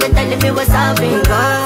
They telling me what's happening, girl